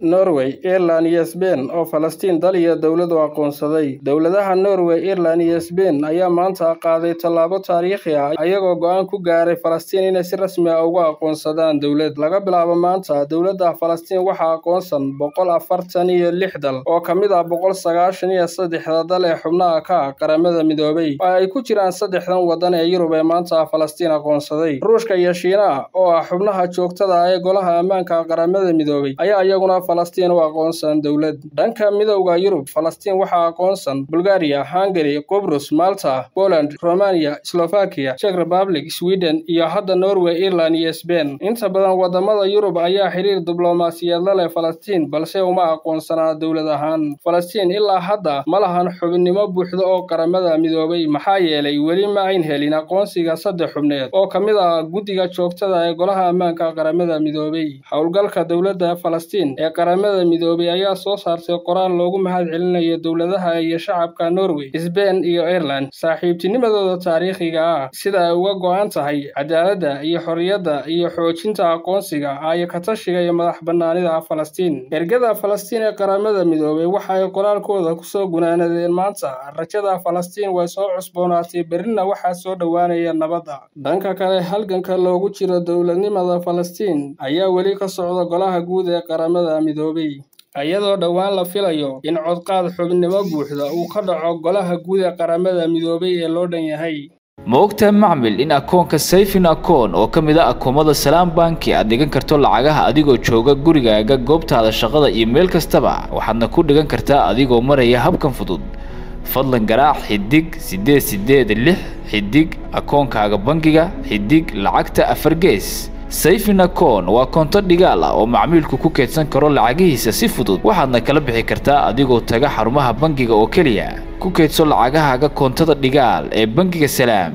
Norway, Ireland iyo Spain oo Falastiin dal iyo dowlad u aqoonsaday. Dowladaha Norway, Ireland iyo Spain ayaa maanta qaaday tallaabo taariikhi ah iyagoo go'aan ku gaaray Falastiin inay si rasmi ah uga aqoonsadaan dowlad. Laga bilaabo maanta, dowladda Falastiin waxaa aqoonsan boqol afartan iyo lix dal oo ka mid ah boqol sagaashan iyo saddexda dal ee xubnaha ka ah Qaramada Midoobay, oo ay ku jiraan saddexdan waddan ee Yurub ee maanta Falastiin aqoonsaday. Ruushka iyo Shiinaha, oo ah xubnaha joogtada ah ee Golaha Ammaanka Qaramada Midoobay, ayaa iyaguna Falastiin u aqoonsan dowlad. Dhanka Midowga Yurub, Falastiin waxaa aqoonsan Bulgaria, Hungary, Qobrus, Malta, Poland, Romania, Slovakia, Czech Republic, Sweden iyo hadda Norway, Ireland iyo Spain. Inta badan waddamada Yurub ayaa xiriir diblomaasiyadeed la leh Falastiin balse uma aqoonsana dowlad ahaan. Falastiin ilaa hadda ma lahan xubinimo buuxda oo Qaramada Midoobay maxaa yeelay weli ma ayn helin aqoonsiga saddex xubneed oo ka mid ah guddiga joogtada ee Golaha Ammaanka Qaramada Midoobay. Howlgalka dowladda Falastiin ee Qaramada Midoobay ayaa soo saartay qoraal loogu mahadcelinayo dowladaha iyo shacabka Norway, Spain iyo Ireland saaxiibtinimadooda taariikhiga ah sida ay uga go'an tahay cadaaladda iyo xorriyadda iyo xoojinta aqoonsiga iyo ka tashiga iyo madax bannaanida Falastiin. Ergada Falastiin ee Qaramada Midoobay waxa ay qoraalkooda ku soo gunaanadeen maanta rajada Falastiin way soo cusboonaatay berrina waxaa soo dhowaanaya nabadda. Dhanka kale, halganka loogu jiro dowladnimada Falastiin ayaa weli ka socda Golaha Guud ee Qaramada Midoobay. iyadoo dhowaan la filayo in codqaad xubinimo buuxda uu ka dhaco Golaha Guud ee Qaramada Midoobay ee loo dhan yahay. ma ogtahay macmil in akoonka sayfin akoon oo ka mid ah akoomada salaam banki aad dhigan karto lacagaha adigoo jooga gurigaaga goobtaada shaqada iyo meel kastaba waxaadna ku dhigan kartaa adigoo maraya habkan fudud fadlan garaac xidig siddeed siddeed lix xidig akoonkaaga bangiga xidig lacagta afar gees sayfin akoon waa koonto dhigaal ah oo macmiilku ku keydsan karo lacagihiisa si fudud waxaadna kala bixi kartaa adigoo taga xarumaha bangiga oo keliya. Ku keydso lacagahaaga koontada dhigaal ee bangiga salaam